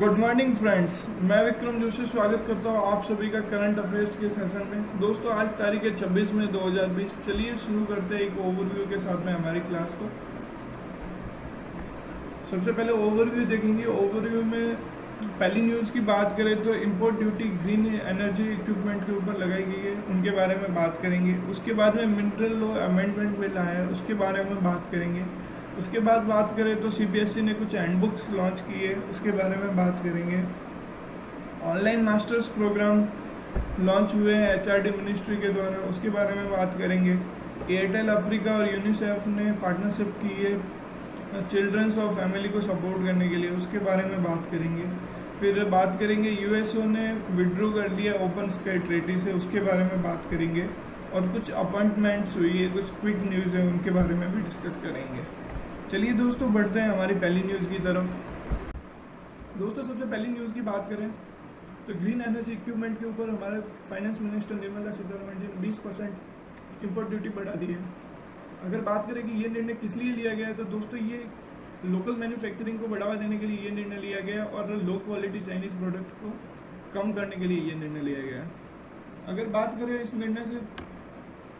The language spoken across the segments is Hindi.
गुड मॉर्निंग फ्रेंड्स मैं विक्रम जोशी स्वागत करता हूँ आप सभी का करंट अफेयर्स के सेशन में। दोस्तों, आज तारीख है 26 मई 2020 चलिए शुरू करते हैं एक ओवरव्यू के साथ में हमारी क्लास को। सबसे पहले ओवरव्यू देखेंगे। ओवरव्यू में पहली न्यूज़ की बात करें तो import duty green energy equipment के ऊपर लगाई गई है। उनके बारे में बात करेंगे। उसके बाद में मिनरल लॉ अमेंडमेंट बिल आया है। उसके बारे में बात करेंगे। उसके बाद बात करें तो सीबीएसई e ने कुछ हैंडबुक्स लॉन्च की है उसके बारे में बात करेंगे। ऑनलाइन मास्टर्स प्रोग्राम लॉन्च हुए हैं एचआरडी मिनिस्ट्री के द्वारा, उसके बारे में बात करेंगे। एयरटेल अफ्रीका और यूनिसेफ ने पार्टनरशिप की है चिल्ड्रंस और फैमिली को सपोर्ट करने के लिए, उसके बारे में बात करेंगे। फिर बात करेंगे यूएसओ ने विड्रॉ कर लिया ओपन स्काई ट्रेटी से, उसके बारे में बात करेंगे और कुछ अपॉइंटमेंट्स हुई है कुछ क्विक न्यूज़ है, उनके बारे में भी डिस्कस करेंगे। चलिए दोस्तों, बढ़ते हैं हमारी पहली न्यूज़ की तरफ़। दोस्तों, सबसे पहली न्यूज़ की बात करें तो ग्रीन एनर्जी इक्विपमेंट के ऊपर हमारे फाइनेंस मिनिस्टर निर्मला सीतारमण जी ने 20 परसेंट इम्पोर्ट ड्यूटी बढ़ा दी है। अगर बात करें कि ये निर्णय किस लिए लिया गया है तो दोस्तों, ये लोकल मैन्युफैक्चरिंग को बढ़ावा देने के लिए ये निर्णय लिया गया और लो क्वालिटी चाइनीज़ प्रोडक्ट को कम करने के लिए ये निर्णय लिया गया है। अगर बात करें इस निर्णय से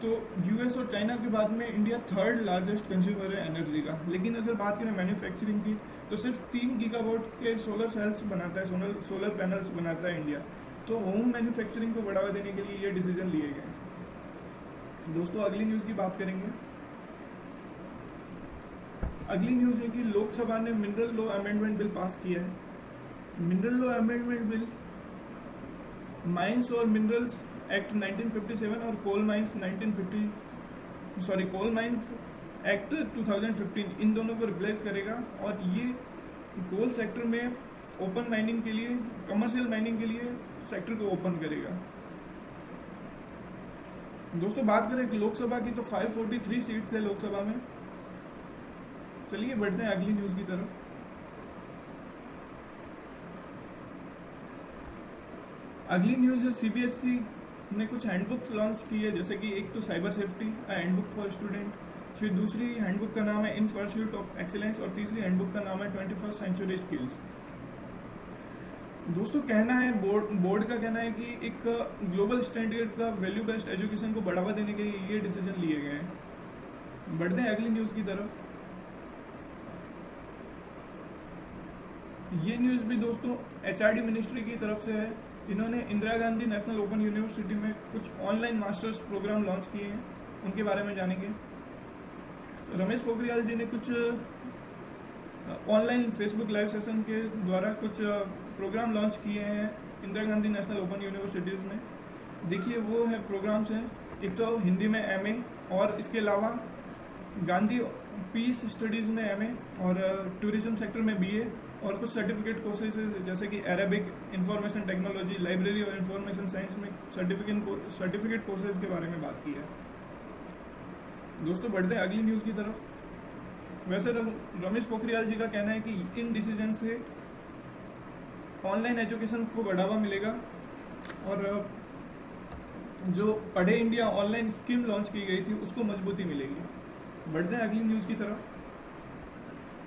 तो यूएस और चाइना के बाद में इंडिया थर्ड लार्जेस्ट कंज्यूमर है एनर्जी का। लेकिन अगर बात करें मैन्युफैक्चरिंग की तो सिर्फ़ तीन गीगावॉट के सोलर सेल्स बनाता है सोलर सोलर पैनल्स बनाता है इंडिया तो होम मैन्युफैक्चरिंग को बढ़ावा देने के लिए ये डिसीज़न लिए गए। दोस्तों, अगली न्यूज़ की बात करेंगे। अगली न्यूज़ है कि लोकसभा ने mineral law amendment bill pass किया है। Mineral law amendment bill mines और मिनरल्स एक्ट 1957 और coal mines 1950 sorry, coal mines act 2015 इन दोनों को रिप्लेस करेगा। और ये कोल सेक्टर में ओपन माइनिंग के लिए, कमर्शियल माइनिंग के लिए सेक्टर को ओपन करेगा। दोस्तों, बात करें लोकसभा की तो 543 सीट्स है लोकसभा में। चलिए बढ़ते हैं अगली न्यूज़ की तरफ़। अगली न्यूज़ है सीबीएसई ने कुछ हैंडबुक लॉन्च की है, जैसे कि एक तो cyber safety handbook for student फिर दूसरी हैंडबुक का नाम है इन परस्यूट ऑफ़ एक्सीलेंस और तीसरी हैंडबुक का नाम है ट्वेंटी फ़र्स्ट सेंचुरी स्किल्स दोस्तों, कहना है बोर्ड बोर्ड का कहना है कि एक ग्लोबल स्टैंडर्ड का वैल्यू बेस्ड एजुकेशन को बढ़ावा देने के लिए ये डिसीज़न लिए गए हैं. बढ़ते हैं अगली न्यूज़ की तरफ़. ये न्यूज़ भी दोस्तों एचआरडी मिनिस्ट्री की तरफ़ से है. इन्होंने Indira Gandhi national open university में कुछ ऑनलाइन मास्टर्स प्रोग्राम लॉन्च किए हैं, उनके बारे में जानेंगे। रमेश पोखरियाल जी ने कुछ ऑनलाइन फेसबुक लाइव सेशन के द्वारा कुछ प्रोग्राम लॉन्च किए हैं Indira Gandhi national open universities में। देखिए, वो है प्रोग्राम्स हैं। एक तो हिंदी में एमए और इसके अलावा गांधी पीस स्टडीज़ में एमए और टूरिज़्म सेक्टर में बीए और कुछ सर्टिफिकेट कोर्सेज जैसे कि अरेबिक इंफॉर्मेशन टेक्नोलॉजी लाइब्रेरी और इंफॉर्मेशन साइंस में सर्टिफिकेट सर्टिफिकेट कोर्सेज के बारे में बात की है। दोस्तों, बढ़ते हैं अगली न्यूज़ की तरफ़। वैसे रमेश पोखरियाल जी का कहना है कि इन डिसीज़न से ऑनलाइन एजुकेशन को बढ़ावा मिलेगा और जो पढ़े इंडिया ऑनलाइन स्कीम लॉन्च की गई थी, उसको मजबूती मिलेगी। बढ़ते हैं अगली न्यूज़ की तरफ़।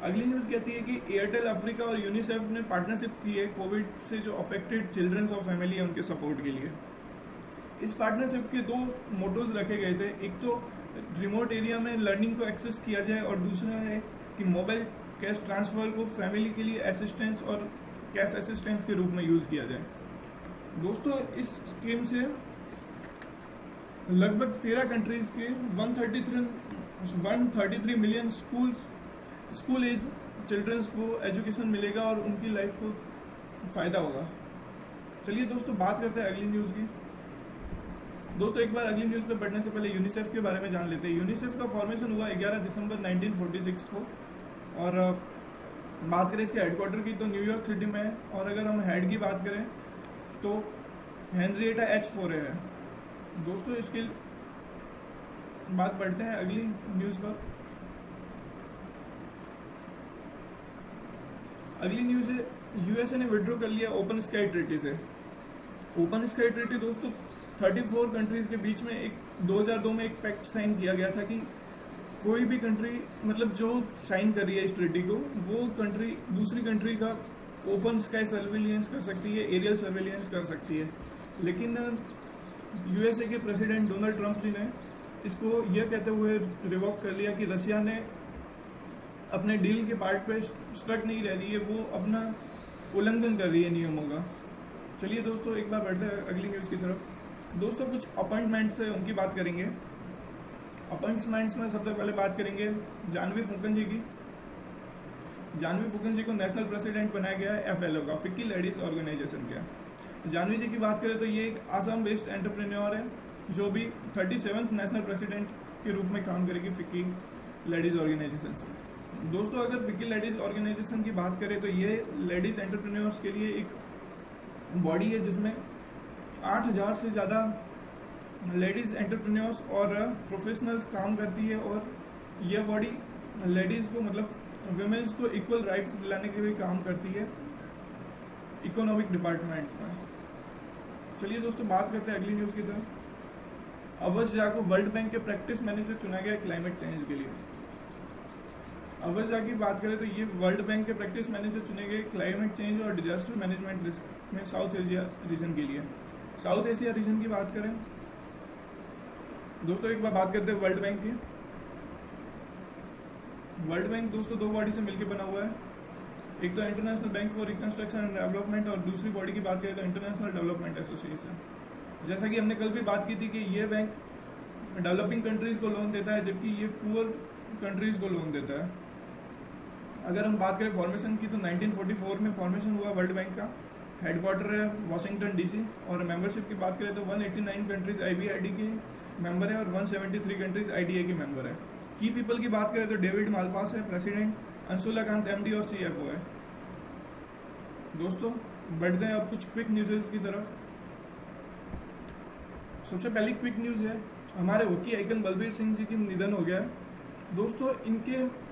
अगली न्यूज़ कहती है कि एयरटेल अफ्रीका और यूनिसेफ ने पार्टनरशिप की है कोविड से जो अफेक्टेड चिल्ड्रंस और फैमिली है, उनके सपोर्ट के लिए। इस पार्टनरशिप के दो मोटोज रखे गए थे। एक तो रिमोट एरिया में लर्निंग को एक्सेस किया जाए और दूसरा है कि मोबाइल कैश ट्रांसफ़र को फैमिली के लिए असिस्टेंस और कैश असिस्टेंस के रूप में यूज़ किया जाए। दोस्तों, इस स्कीम से लगभग तेरह कंट्रीज़ के 133 133 million schools school age, childrens को एजुकेशन मिलेगा और उनकी लाइफ को फ़ायदा होगा। चलिए दोस्तों, बात करते हैं अगली न्यूज़ की। दोस्तों, एक बार अगली न्यूज़ पे बढ़ने से पहले यूनिसेफ के बारे में जान लेते हैं। यूनिसेफ का फॉर्मेशन हुआ 11 दिसंबर 1946 को। और बात करें इसके हेडक्वार्टर की तो न्यूयॉर्क सिटी में है। और अगर हम हेड की बात करें तो हेनरिएटा एच फोर है। दोस्तों, इसकी बात बढ़ते हैं अगली न्यूज़ पर। अगली न्यूज़ है यूएसए ने विड्रॉ कर लिया ओपन स्काई ट्रिटी से। ओपन स्काई ट्रिटी दोस्तों 34 कंट्रीज़ के बीच में एक 2002 में एक पैक्ट साइन किया गया था कि कोई भी कंट्री मतलब जो साइन कर रही है इस ट्रिटी को, वो कंट्री दूसरी कंट्री का ओपन स्काई सर्विलियंस कर सकती है एरियल सर्विलियंस कर सकती है। लेकिन यूएसए के प्रेसिडेंट डोनाल्ड ट्रंप जी ने इसको यह कहते हुए रिवॉक कर लिया कि रसिया ने अपने डील के पार्ट पे स्ट्रक नहीं रह रही है, वो अपना उल्लंघन कर रही है नियमों का। चलिए दोस्तों, एक बार बढ़ते हैं अगली न्यूज़ की तरफ़। दोस्तों, कुछ अपॉइंटमेंट्स है उनकी बात करेंगे। अपॉइंटमेंट्स में सबसे पहले बात करेंगे जानवी फुकन जी की। जानवी फुकन जी को नेशनल प्रेसिडेंट बनाया गया है एफ़ एल ओ का फिक्की लेडीज़ ऑर्गेनाइजेशन का। जानवी जी की बात करें तो ये एक आसाम बेस्ड एंटरप्रेन्योर है, जो भी थर्टी सेवन्थ नेशनल प्रेसिडेंट के रूप में काम करेगी फिक्की लेडीज़ ऑर्गेनाइजेशन से। दोस्तों, अगर फिक्की लेडीज़ ऑर्गेनाइजेशन की बात करें तो ये लेडीज़ एंटरप्रेन्योर्स के लिए एक बॉडी है जिसमें आठ हज़ार से ज़्यादा लेडीज़ एंटरप्रेन्योर्स और प्रोफेशनल्स काम करती है और यह बॉडी लेडीज़ को मतलब वुमेन्स को इक्वल राइट्स दिलाने के लिए काम करती है इकोनॉमिक डिपार्टमेंट में। चलिए दोस्तों, बात करते हैं अगली न्यूज़ की तरफ़। अवध झा को वर्ल्ड बैंक के प्रैक्टिस मैनेजर चुना गया क्लाइमेट चेंज के लिए। अवध झा की बात करें तो ये वर्ल्ड बैंक के प्रैक्टिस मैनेजर चुने गए क्लाइमेट चेंज और डिजास्टर मैनेजमेंट रिस्क में साउथ एशिया रीजन के लिए। साउथ एशिया रीजन की बात करें, दोस्तों एक बार बात करते हैं वर्ल्ड बैंक की। वर्ल्ड बैंक दोस्तों दो बॉडी से मिलकर बना हुआ है। एक तो International Bank for Reconstruction and Development और दूसरी बॉडी की बात करें तो इंटरनेशनल डेवलपमेंट एसोसिएशन जैसा कि हमने कल भी बात की थी कि ये बैंक डेवलपिंग कंट्रीज़ को लोन देता है, जबकि ये पुअर कंट्रीज़ को लोन देता है। अगर हम बात करें फॉर्मेशन की तो 1944 में फॉर्मेशन हुआ वर्ल्ड बैंक का। हेडक्वार्टर है वाशिंगटन डीसी और मेंबरशिप की बात करें तो 189 कंट्रीज़ आईबीआईडी के मेंबर है और 173 कंट्रीज़ आईडीए के मेंबर है। की पीपल की बात करें तो डेविड मालपास है प्रेसिडेंट अंशुला कांत एमडी और सीएफओ है। दोस्तों, बढ़ते हैं अब कुछ क्विक न्यूज़ की तरफ़। सबसे पहली क्विक न्यूज़ है, हमारे हॉकी आइकन बलबीर सिंह जी की निधन हो गया। है दोस्तों, इनके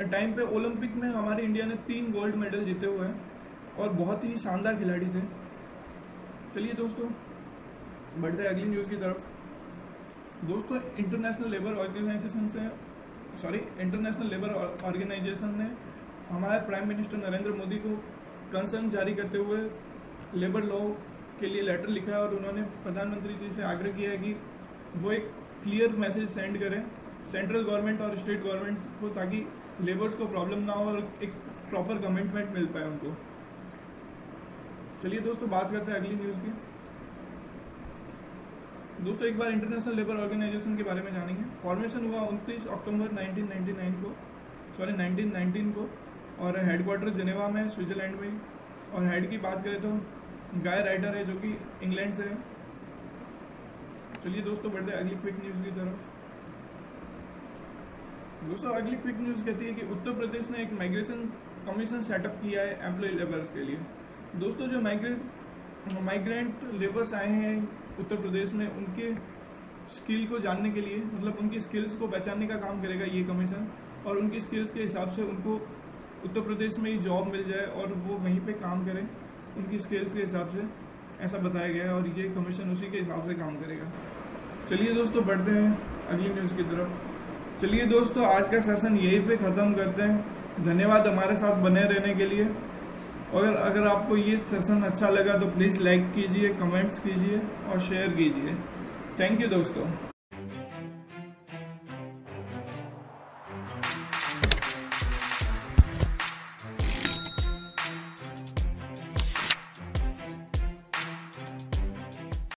टाइम पे ओलंपिक में हमारे इंडिया ने तीन गोल्ड मेडल जीते हुए हैं और बहुत ही शानदार खिलाड़ी थे। चलिए दोस्तों, बढ़ते हैं अगली न्यूज़ की तरफ़। दोस्तों इंटरनेशनल लेबर ऑर्गेनाइजेशन से सॉरी इंटरनेशनल लेबर ऑर्गेनाइजेशन ने हमारे प्राइम मिनिस्टर नरेंद्र मोदी को कंसर्न जारी करते हुए लेबर लॉ के लिए लेटर लिखा है और उन्होंने प्रधानमंत्री जी से आग्रह किया है कि वो एक क्लियर मैसेज सेंड करें। सेंट्रल गवर्नमेंट और स्टेट गवर्नमेंट को ताकि लेबर्स को प्रॉब्लम ना हो और एक प्रॉपर कमिटमेंट मिल पाए उनको। चलिए दोस्तों, बात करते हैं अगली न्यूज़ की। दोस्तों, एक बार इंटरनेशनल लेबर ऑर्गेनाइजेशन के बारे में जानेंगे। फॉर्मेशन हुआ 29 अक्टूबर 1999 को सॉरी 1919 को, और हेडक्वार्टर जिनेवा में स्विट्जरलैंड में। और हेड की बात करें तो गाय राइडर है जो कि इंग्लैंड से है। चलिए दोस्तों, बढ़ते अगली क्विक न्यूज़ की तरफ़। दोस्तों अगली क्विक न्यूज़ कहती है कि उत्तर प्रदेश ने एक माइग्रेशन कमीशन सेटअप किया है एम्प्लॉय लेबर्स के लिए। दोस्तों, जो माइग्रेट माइग्रेंट लेबर्स आए हैं उत्तर प्रदेश में, उनके स्किल को जानने के लिए मतलब उनकी स्किल्स को पहचानने का काम करेगा ये कमीशन और उनकी स्किल्स के हिसाब से उनको उत्तर प्रदेश में ही जॉब मिल जाए और वो वहीं पे काम करें, उनकी स्किल्स के हिसाब से, ऐसा बताया गया है और ये कमीशन उसी के हिसाब से काम करेगा। चलिए दोस्तों, बढ़ते हैं अगली न्यूज़ की तरफ़। चलिए दोस्तों, आज का सेशन यहीं पे ख़त्म करते हैं। धन्यवाद हमारे साथ बने रहने के लिए। और अगर आपको ये सेशन अच्छा लगा तो प्लीज़ लाइक कीजिए कमेंट्स कीजिए और शेयर कीजिए। थैंक यू दोस्तों।